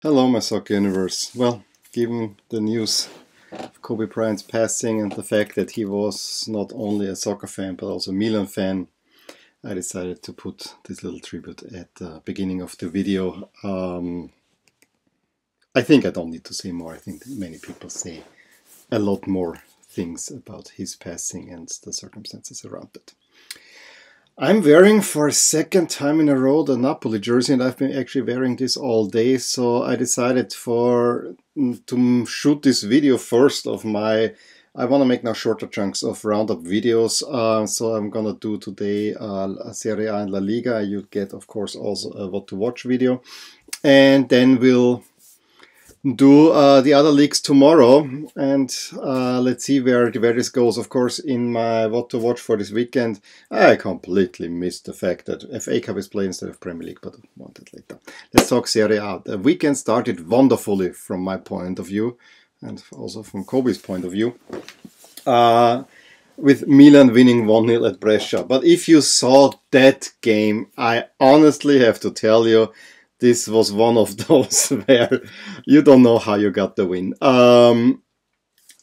Hello, my soccer universe. Well, given the news of Kobe Bryant's passing and the fact that he was not only a soccer fan but also a Milan fan, I decided to put this little tribute at the beginning of the video. Um, I think I don't need to say more. I think many people say a lot more things about his passing and the circumstances around it. I'm wearing for a second time in a row the Napoli jersey and I've been actually wearing this all day. So I decided for mm, to shoot this video first of my I want to make now shorter chunks of roundup videos. Uh, so I'm gonna do today uh, Serie A and La Liga. You get of course also a what to watch video. And then we'll do uh, the other leagues tomorrow and uh, let's see where, where this goes. Of course, in my what to watch for this weekend, I completely missed the fact that FA Cup is played instead of Premier League, but I want it later. Let's talk Serie A. The weekend started wonderfully from my point of view and also from Kobe's point of view. Uh, with Milan winning 1-0 at Brescia. But if you saw that game, I honestly have to tell you, this was one of those where you don't know how you got the win. Um,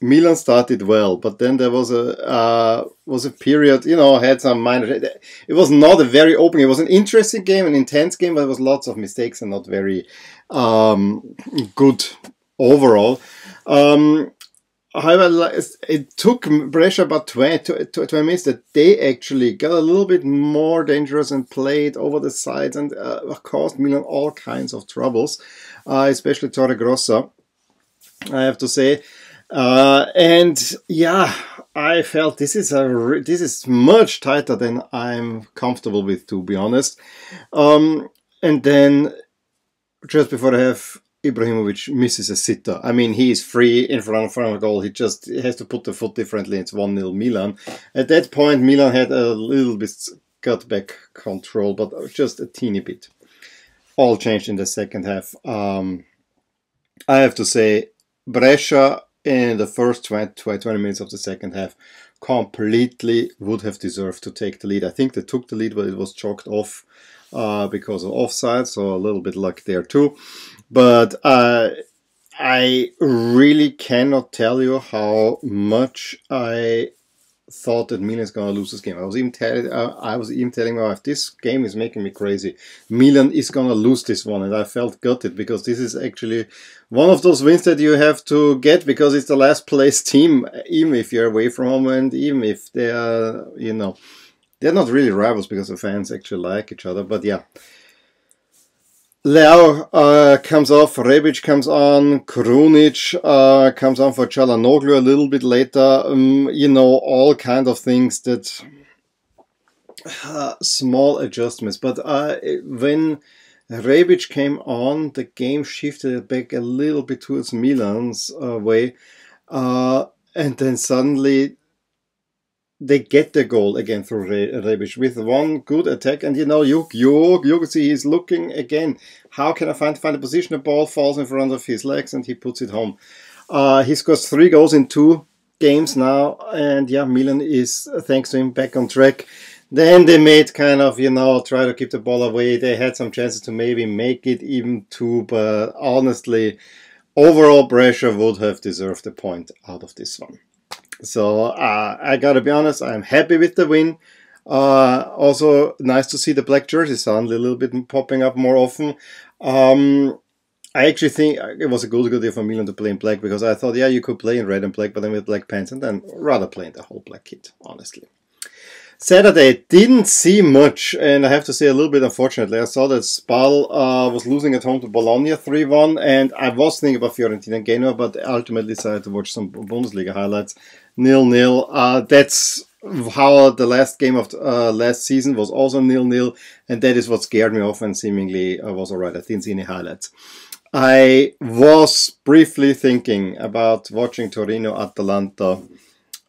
Milan started well, but then there was a uh, was a period, you know, had some minor. It was not a very open. It was an interesting game, an intense game, but there was lots of mistakes and not very um, good overall. Um, However, it took Brescia about 20, 20 minutes that they actually got a little bit more dangerous and played over the sides and uh, caused Milan all kinds of troubles, uh, especially Torregrossa, I have to say. Uh, and yeah, I felt this is a this is much tighter than I'm comfortable with, to be honest. Um, and then just before I have Ibrahimovic misses a sitter. I mean, he is free in front, front of the goal. He just has to put the foot differently. It's 1 0 Milan. At that point, Milan had a little bit got back control, but just a teeny bit. All changed in the second half. Um, I have to say, Brescia in the first 20, 20 minutes of the second half completely would have deserved to take the lead. I think they took the lead, but it was chalked off uh, because of offside, so a little bit luck there too. But uh, I really cannot tell you how much I thought that Milan is going to lose this game. I was even telling, uh, I was even telling my wife, this game is making me crazy. Milan is going to lose this one, and I felt gutted because this is actually one of those wins that you have to get because it's the last place team, even if you're away from home and even if they are, you know, they're not really rivals because the fans actually like each other. But yeah, Leao uh, comes off, Rebic comes on, Krunic uh, comes on for Calhanoglu a little bit later. Um, you know, all kind of things that uh, small adjustments. But uh, when Rebic came on, the game shifted back a little bit towards Milan's uh, way, uh, and then suddenly they get the goal again through with one good attack. And you know, you you you see he's looking again. How can I find find a position? The ball falls in front of his legs and he puts it home. Uh, he scores three goals in two games now, and yeah, Milan is thanks to him back on track. Then they made kind of you know try to keep the ball away. They had some chances to maybe make it even two, but honestly, overall Brescia would have deserved a point out of this one. So uh, I gotta be honest, I'm happy with the win. Uh, also, nice to see the black jersey sound a little bit popping up more often. Um, I actually think it was a good idea for Milan to play in black because I thought, yeah, you could play in red and black, but then with black pants, and then rather play in the whole black kit, honestly. Saturday didn't see much, and I have to say a little bit unfortunately. I saw that Spal uh, was losing at home to Bologna 3-1, and I was thinking about Fiorentina and Genoa, but ultimately decided to watch some Bundesliga highlights. Nil-nil. Uh, that's how the last game of uh, last season was also nil-nil, and that is what scared me off and seemingly I was alright. I didn't see any highlights. I was briefly thinking about watching Torino Atalanta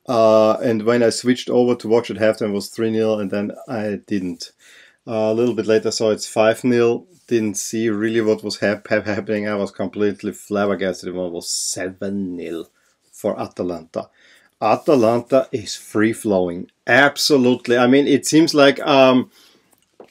uh, and when I switched over to watch at halftime, it was 3 0, and then I didn't. Uh, a little bit later, saw it's 5 0. Didn't see really what was hap- happening. I was completely flabbergasted when it was 7 0 for Atalanta. Atalanta is free flowing. Absolutely. I mean, it seems like um,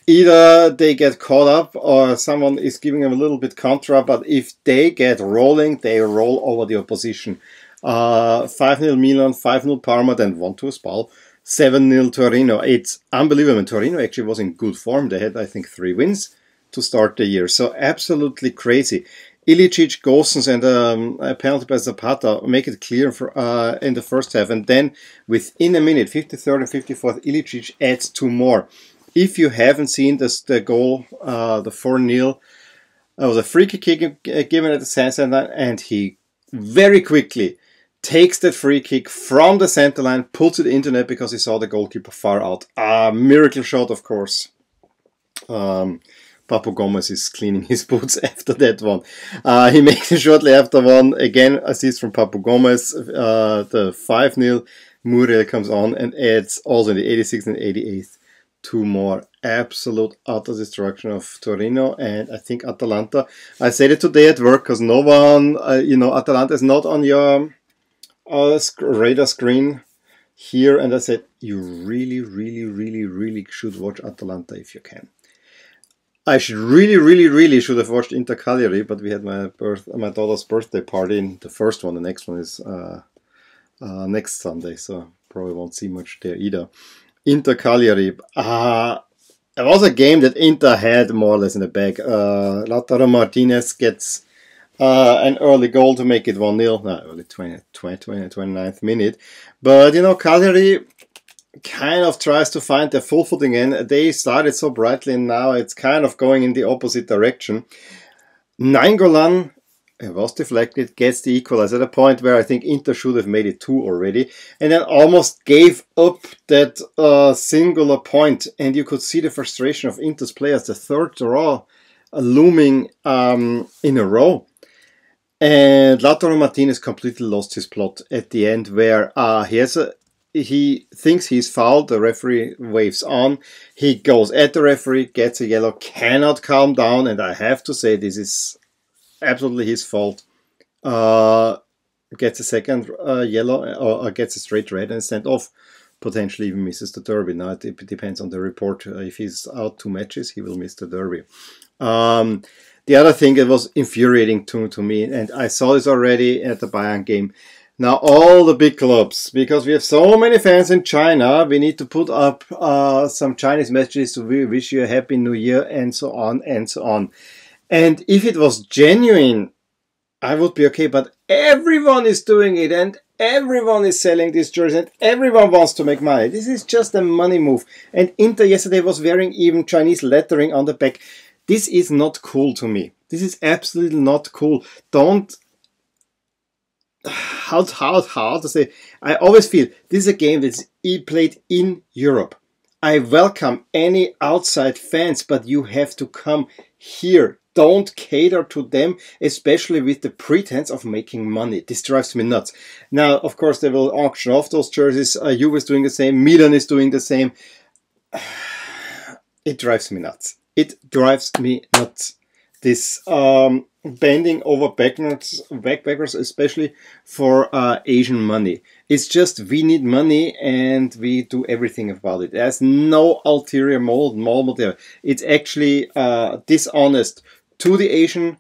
either they get caught up or someone is giving them a little bit contra, but if they get rolling, they roll over the opposition. Uh, 5 0 Milan, 5 0 Parma, then 1 2 Spal, 7 0 Torino. It's unbelievable. Torino actually was in good form. They had, I think, three wins to start the year. So absolutely crazy. Ilicic, Gosens, and um, a penalty by Zapata make it clear for, uh, in the first half. And then within a minute, 53rd and 54th, Ilicic adds two more. If you haven't seen this, the goal, uh, the 4 0, uh, was a free kick uh, given at the center and he very quickly takes that free kick from the center line, puts it into net because he saw the goalkeeper far out. A miracle shot, of course. Um, Papu Gomez is cleaning his boots after that one. Uh, he makes it shortly after one. Again, assist from Papu Gomez. Uh, the 5 0. Muriel comes on and adds also in the 86th and 88th two more. Absolute utter destruction of Torino and I think Atalanta. I said it today at work because no one, uh, you know, Atalanta is not on your uh, radar screen here. And I said, you really, really, really, really should watch Atalanta if you can. I should really, really, really should have watched Inter Cagliari, but we had my birth, my daughter's birthday party. In the first one, the next one is uh, uh, next Sunday, so probably won't see much there either. Inter Cagliari. Uh, it was a game that Inter had more or less in the bag. Uh, Lautaro Martinez gets uh, an early goal to make it 1 0. No, early 20, 20, 20, 29th minute. But, you know, Cagliari kind of tries to find their full footing in. they started so brightly and now it's kind of going in the opposite direction. Nainggolan was deflected, gets the equalizer at a point where I think Inter should have made it two already, and then almost gave up that uh, singular point, and you could see the frustration of Inter's players, the third draw looming um, in a row. And Lautaro Martinez completely lost his plot at the end, where uh, he has a he thinks he's fouled. The referee waves on. He goes at the referee, gets a yellow, cannot calm down. And I have to say, this is absolutely his fault. Uh, gets a second uh, yellow or, or, gets a straight red and sent off. Potentially even misses the derby. Now it, it depends on the report. Uh, if he's out two matches, he will miss the derby. Um, the other thing that was infuriating to, to me, and I saw this already at the Bayern game, now all the big clubs, because we have so many fans in China, we need to put up uh, some Chinese messages to wish you a happy new year and so on and so on. And if it was genuine, I would be okay, but everyone is doing it and everyone is selling these jerseys and everyone wants to make money. This is just a money move. And Inter yesterday was wearing even Chinese lettering on the back. This is not cool to me. This is absolutely not cool. Don't how how how to say I always feel this is a game that's played in Europe. I welcome any outside fans, but you have to come here. Don't cater to them, especially with the pretense of making money. This drives me nuts. Now, of course, they will auction off those jerseys. Uh, Juve doing the same. Milan is doing the same. It drives me nuts. It drives me nuts. This um, bending over backwards, backwards, especially for uh, Asian money. It's just we need money and we do everything about it. There's no ulterior mold, there. It's actually uh, dishonest to the Asian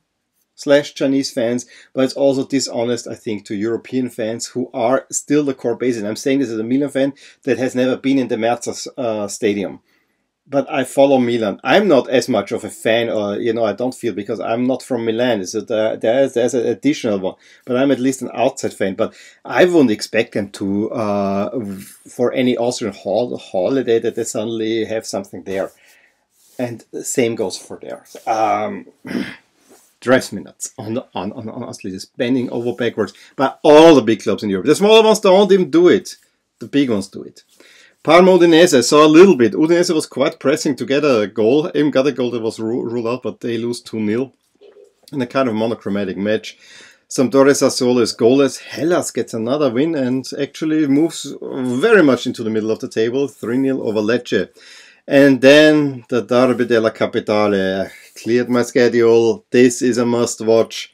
slash Chinese fans, but it's also dishonest, I think, to European fans who are still the core basis. I'm saying this as a Milan fan that has never been in the Meazza uh, stadium but I follow Milan. I'm not as much of a fan, or you know, I don't feel because I'm not from Milan. So there, there's there's an additional one, but I'm at least an outside fan. But I wouldn't expect them to uh, for any Austrian hol- holiday that they suddenly have something there. And the same goes for there. Um, drives me. On, on, on, honestly, just bending over backwards. But all the big clubs in Europe, the smaller ones don't even do it. The big ones do it. Parma Udinese saw a little bit. Udinese was quite pressing to get a goal. Even got a goal that was ruled out, but they lose 2-0 in a kind of monochromatic match. Sampdoria Sassuolo is goalless. Hellas gets another win and actually moves very much into the middle of the table. 3-0 over Lecce. And then the Derby della Capitale. Cleared my schedule. This is a must-watch.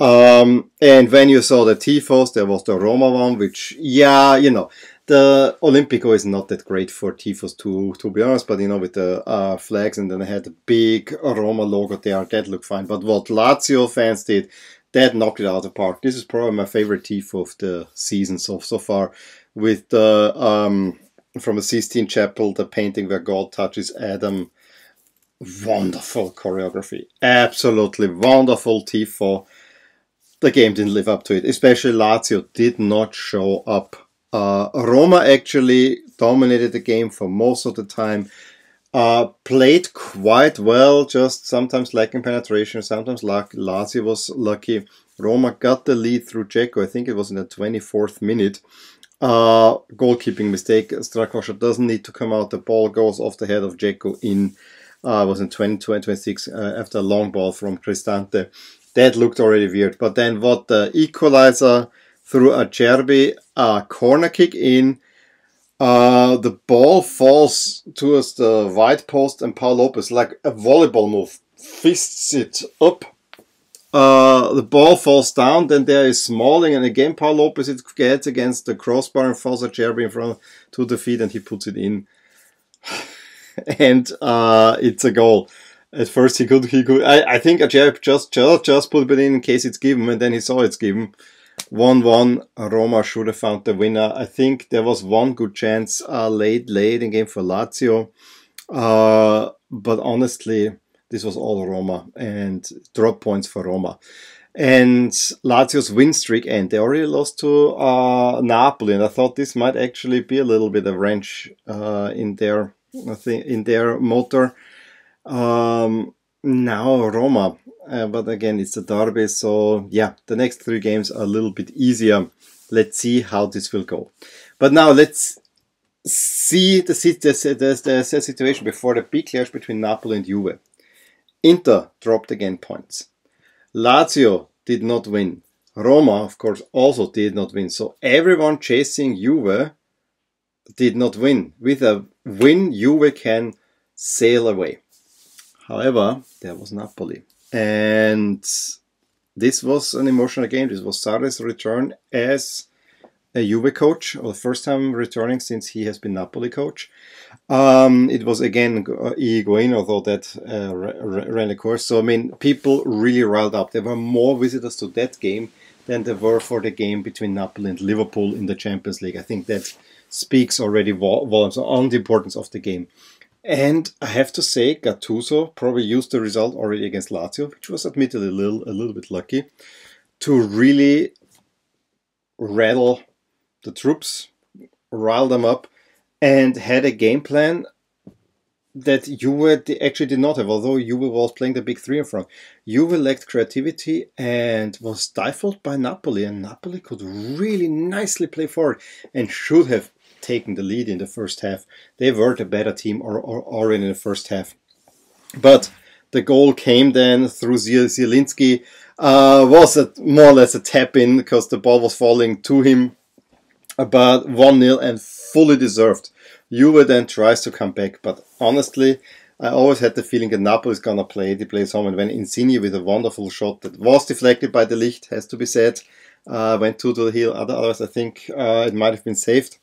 Um, and when you saw the Tifos, there was the Roma one, which, yeah, you know, the Olimpico is not that great for tifos to to be honest, but you know with the uh, flags and then I had the big Roma logo there, that looked fine. But what Lazio fans did, that knocked it out of the park. This is probably my favorite tifo of the season so so far, with the um, from the Sistine Chapel, the painting where God touches Adam. Wonderful choreography, absolutely wonderful tifo. The game didn't live up to it, especially Lazio did not show up uh, Roma actually dominated the game for most of the time. Uh, played quite well, just sometimes lacking penetration, sometimes luck. Lazio was lucky. Roma got the lead through Dzeko. I think it was in the 24th minute. Uh, goalkeeping mistake. Strakosha doesn't need to come out. The ball goes off the head of Dzeko in uh, was in 22 and 26 uh, after a long ball from Cristante. That looked already weird. But then what the equalizer through a Acerbi, a corner kick in. Uh, the ball falls towards the white post, and Pau Lopez, like a volleyball move, fists it up. Uh, the ball falls down, then there is Smalling, and again Pau Lopez it gets against the crossbar and falls a Acerbi in front to the feet, and he puts it in. and uh, it's a goal. At first he could he could I, I think Acerbi just just just put it in in case it's given, and then he saw it's given. 1-1, Roma should have found the winner. I think there was one good chance uh, late, late in game for Lazio. Uh, but honestly, this was all Roma and drop points for Roma. And Lazio's win streak and they already lost to uh, Napoli, and I thought this might actually be a little bit of wrench uh, in their in their motor. Um, now Roma uh, but again, it's a derby, so yeah, the next three games are a little bit easier. Let's see how this will go. But now let's see the, the, the, the situation before the big clash between Napoli and Juve. Inter dropped again points. Lazio did not win. Roma, of course, also did not win. So everyone chasing Juve did not win. With a win, Juve can sail away. However, there was Napoli. And this was an emotional game. This was Sarri's return as a Juve coach, or the first time returning since he has been Napoli coach. Um, it was again Higuain, although that uh, ran course. So I mean, people really riled up. There were more visitors to that game than there were for the game between Napoli and Liverpool in the Champions League. I think that speaks already volumes on the importance of the game. And I have to say, Gattuso probably used the result already against Lazio, which was admittedly a little, a little bit lucky, to really rattle the troops, rile them up, and had a game plan that Juve actually did not have, although Juve was playing the big three in front. Juve lacked creativity and was stifled by Napoli, and Napoli could really nicely play forward and should have taken the lead in the first half. They were the better team or, already in the first half. But the goal came then through Zielinski. Uh, was a, more or less a tap in because the ball was falling to him. But 1 0 and fully deserved. Juve then tries to come back, but honestly, I always had the feeling that Napoli is gonna play. He plays home, and when Insigne with a wonderful shot that was deflected by de Ligt, has to be said, uh, went to the heel. Otherwise, I think uh, it might have been saved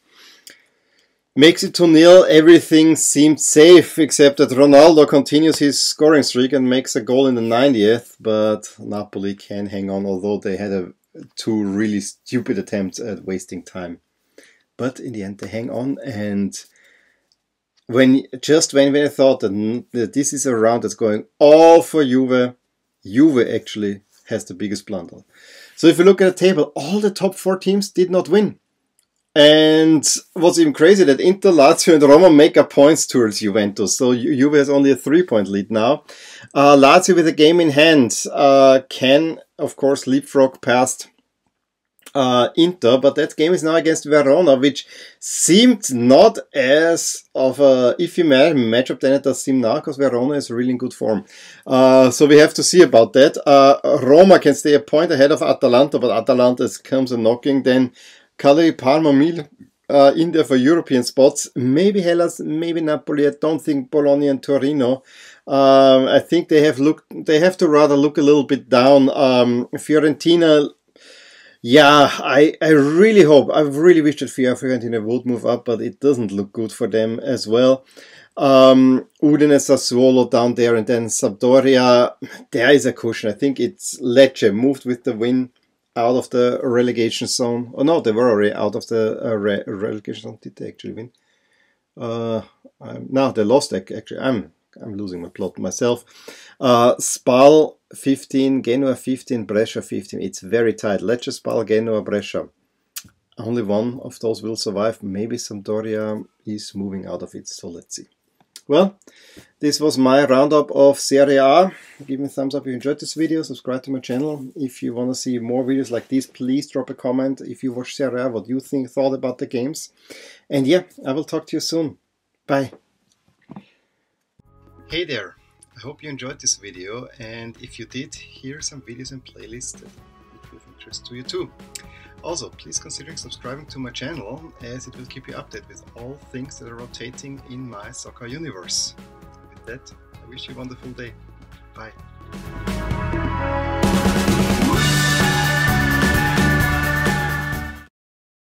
makes it to nil. Everything seemed safe except that Ronaldo continues his scoring streak and makes a goal in the 90th. But Napoli can hang on, although they had a, two really stupid attempts at wasting time. But in the end, they hang on. And when just when we thought that, that this is a round that's going all for Juve, Juve actually has the biggest blunder. So if you look at the table, all the top four teams did not win. And what's even crazy that Inter, Lazio, and Roma make up points towards Juventus. So Juve has only a three-point lead now. Uh, Lazio with a game in hand uh, can, of course, leapfrog past uh, Inter, but that game is now against Verona, which seemed not as of a iffy matchup than it does seem now, because Verona is really in good form. Uh, so we have to see about that. Uh, Roma can stay a point ahead of Atalanta, but Atalanta comes a knocking. Then Cagliari, Parma, Milan uh, in there for European spots. Maybe Hellas, maybe Napoli. I don't think Bologna and Torino. Um, I think they have looked. They have to rather look a little bit down. Um, Fiorentina Yeah, I, I really hope, I really wish that Fiorentina would move up, but it doesn't look good for them as well. Um, Udine Sassuolo down there, and then Sampdoria. There is a cushion. I think it's Lecce moved with the win out of the relegation zone. Oh no, they were already out of the uh, re relegation zone. Did they actually win? Uh, no, they lost. Actually, I'm I'm losing my plot myself. Uh, Spal 15, Genoa 15, Brescia 15. It's very tight. Lecce, Spal, Genoa, Brescia. Only one of those will survive. Maybe Sampdoria is moving out of it. So let's see. Well, this was my roundup of Serie A. Give me a thumbs up if you enjoyed this video. Subscribe to my channel. If you want to see more videos like this, please drop a comment. If you watch Serie A, what you think thought about the games. And yeah, I will talk to you soon. Bye. Hey there. I hope you enjoyed this video and if you did, here are some videos and playlists that would be of interest to you too. Also, please consider subscribing to my channel as it will keep you updated with all things that are rotating in my soccer universe. With that, I wish you a wonderful day. Bye.